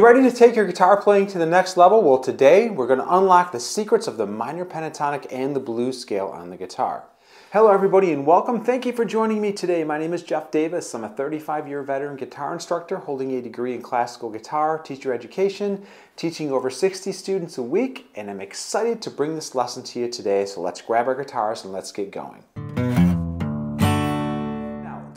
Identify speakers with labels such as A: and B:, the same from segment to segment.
A: you ready to take your guitar playing to the next level? Well, today we're going to unlock the secrets of the minor pentatonic and the blues scale on the guitar. Hello everybody and welcome. Thank you for joining me today. My name is Jeff Davis. I'm a 35-year veteran guitar instructor holding a degree in classical guitar, teacher education, teaching over 60 students a week, and I'm excited to bring this lesson to you today. So let's grab our guitars and let's get going.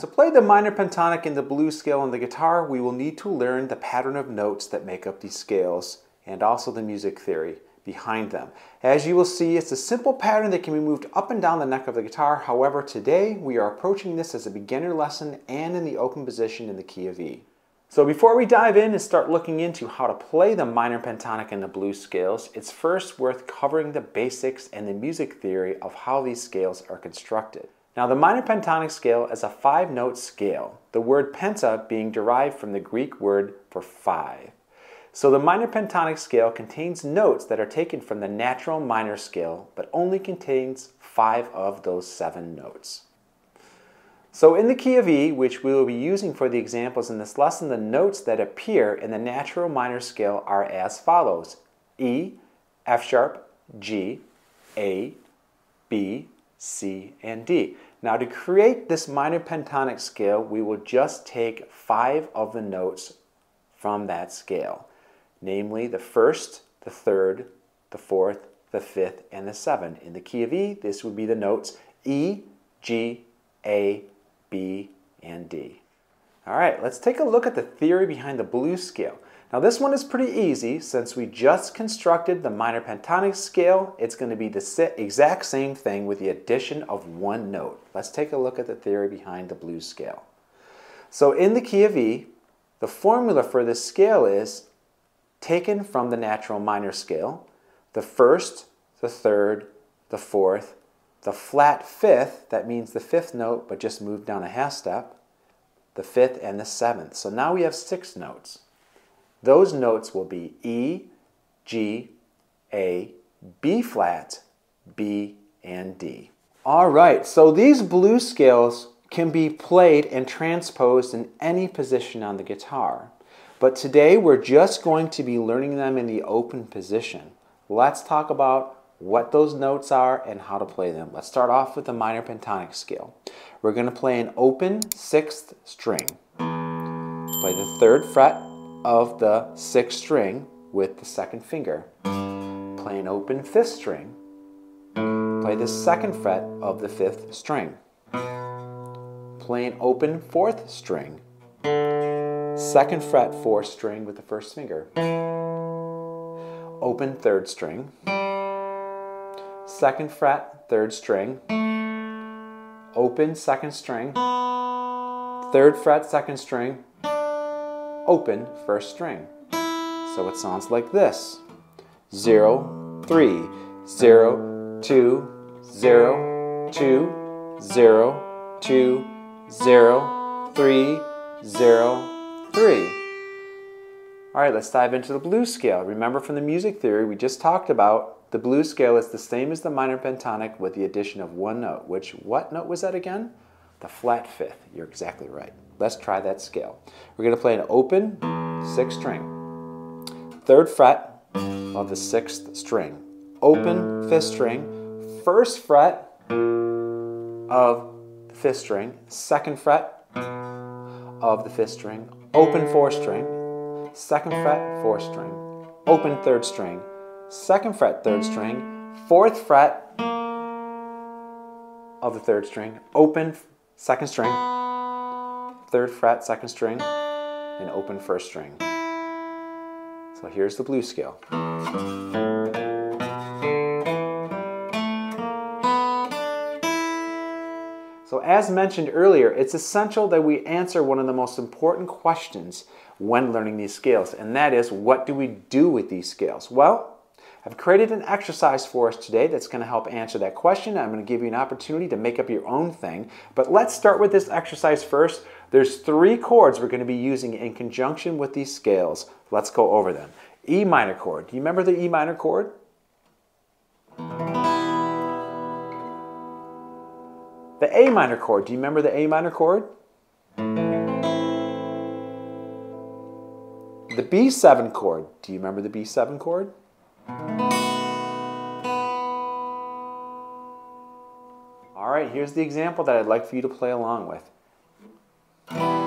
A: To play the minor pentatonic and the blues scale on the guitar, we will need to learn the pattern of notes that make up these scales and also the music theory behind them. As you will see, it's a simple pattern that can be moved up and down the neck of the guitar. However, today we are approaching this as a beginner lesson and in the open position in the key of E. So before we dive in and start looking into how to play the minor pentatonic and the blues scales, it's first worth covering the basics and the music theory of how these scales are constructed. Now the minor pentatonic scale is a five note scale, the word penta being derived from the Greek word for five. So the minor pentatonic scale contains notes that are taken from the natural minor scale, but only contains five of those seven notes. So in the key of E, which we will be using for the examples in this lesson, the notes that appear in the natural minor scale are as follows. E, F sharp, G, A, B, C, and D. Now to create this minor pentatonic scale, we will just take five of the notes from that scale, namely the first, the third, the fourth, the fifth, and the seventh. In the key of E, this would be the notes E, G, A, B, and D. All right, let's take a look at the theory behind the blues scale. Now this one is pretty easy since we just constructed the minor pentatonic scale. It's going to be the exact same thing with the addition of one note. Let's take a look at the theory behind the blues scale. So in the key of E, the formula for this scale is taken from the natural minor scale, the first, the third, the fourth, the flat fifth, that means the fifth note but just moved down a half step, the fifth and the seventh. So now we have six notes. Those notes will be E, G, A, B flat, B, and D. All right, so these blues scales can be played and transposed in any position on the guitar. But today we're just going to be learning them in the open position. Let's talk about what those notes are and how to play them. Let's start off with the minor pentatonic scale. We're going to play an open sixth string. Play the third fret of the sixth string with the second finger. Play an open fifth string. Play the second fret of the fifth string. Play an open fourth string. Second fret fourth string with the first finger. Open third string. Second fret third string. Open second string. Third fret second string open first string. So it sounds like this. 0, 3, 0, 2, 0, 2, 0, 2, 0, 3, 0, 3. All right, let's dive into the blues scale. Remember from the music theory we just talked about, the blues scale is the same as the minor pentatonic with the addition of one note, which, what note was that again? The flat fifth. You're exactly right. Let's try that scale. We're going to play an open sixth string, third fret of the sixth string, open fifth string, first fret of the fifth string, second fret of the fifth string, open fourth string, second fret, fourth string, open third string, second fret, third string, fourth fret of the third string, open second string, third fret, second string, and open first string. So here's the blues scale. So as mentioned earlier, it's essential that we answer one of the most important questions when learning these scales, and that is, what do we do with these scales? Well, I've created an exercise for us today that's going to help answer that question. I'm going to give you an opportunity to make up your own thing. But let's start with this exercise first. There's three chords we're going to be using in conjunction with these scales. Let's go over them. E minor chord. Do you remember the E minor chord? The A minor chord. Do you remember the A minor chord? the B7 chord. Do you remember the B7 chord? All right, here's the example that I'd like for you to play along with.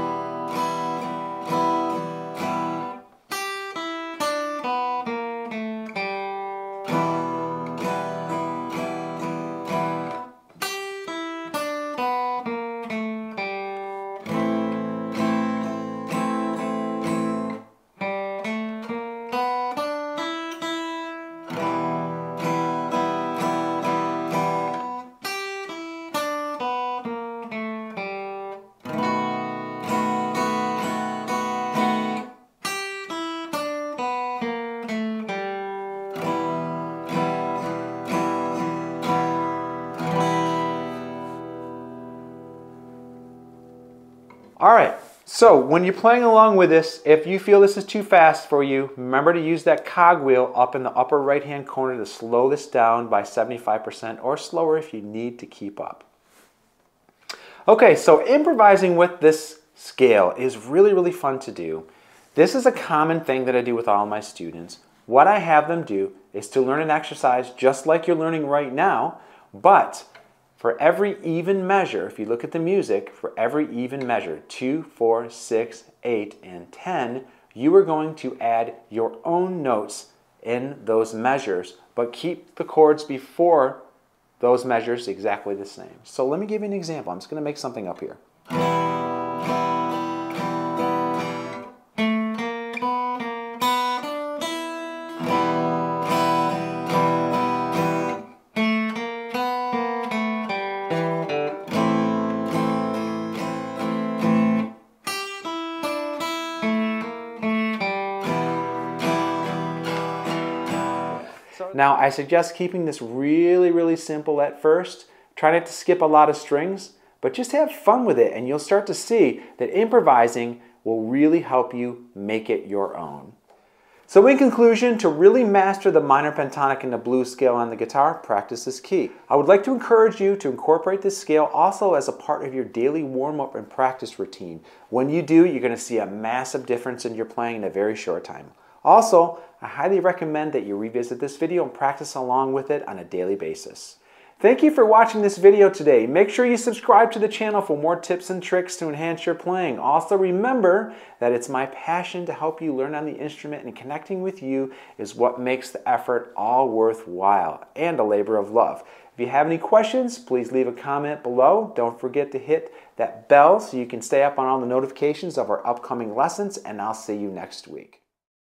A: All right, so when you're playing along with this, if you feel this is too fast for you, remember to use that cogwheel up in the upper right hand corner to slow this down by 75% or slower if you need to keep up. Okay, so improvising with this scale is really, really fun to do. This is a common thing that I do with all my students. What I have them do is to learn an exercise just like you're learning right now, but for every even measure, if you look at the music, for every even measure, 2, 4, 6, 8, and 10, you are going to add your own notes in those measures, but keep the chords before those measures exactly the same. So let me give you an example. I'm just going to make something up here. Now, I suggest keeping this really, really simple at first. Try not to skip a lot of strings, but just have fun with it, and you'll start to see that improvising will really help you make it your own. So in conclusion, to really master the minor pentatonic and the blues scale on the guitar, practice is key. I would like to encourage you to incorporate this scale also as a part of your daily warm-up and practice routine. When you do, you're going to see a massive difference in your playing in a very short time. Also, I highly recommend that you revisit this video and practice along with it on a daily basis. Thank you for watching this video today. Make sure you subscribe to the channel for more tips and tricks to enhance your playing. Also remember that it's my passion to help you learn on the instrument and connecting with you is what makes the effort all worthwhile and a labor of love. If you have any questions, please leave a comment below. Don't forget to hit that bell so you can stay up on all the notifications of our upcoming lessons and I'll see you next week.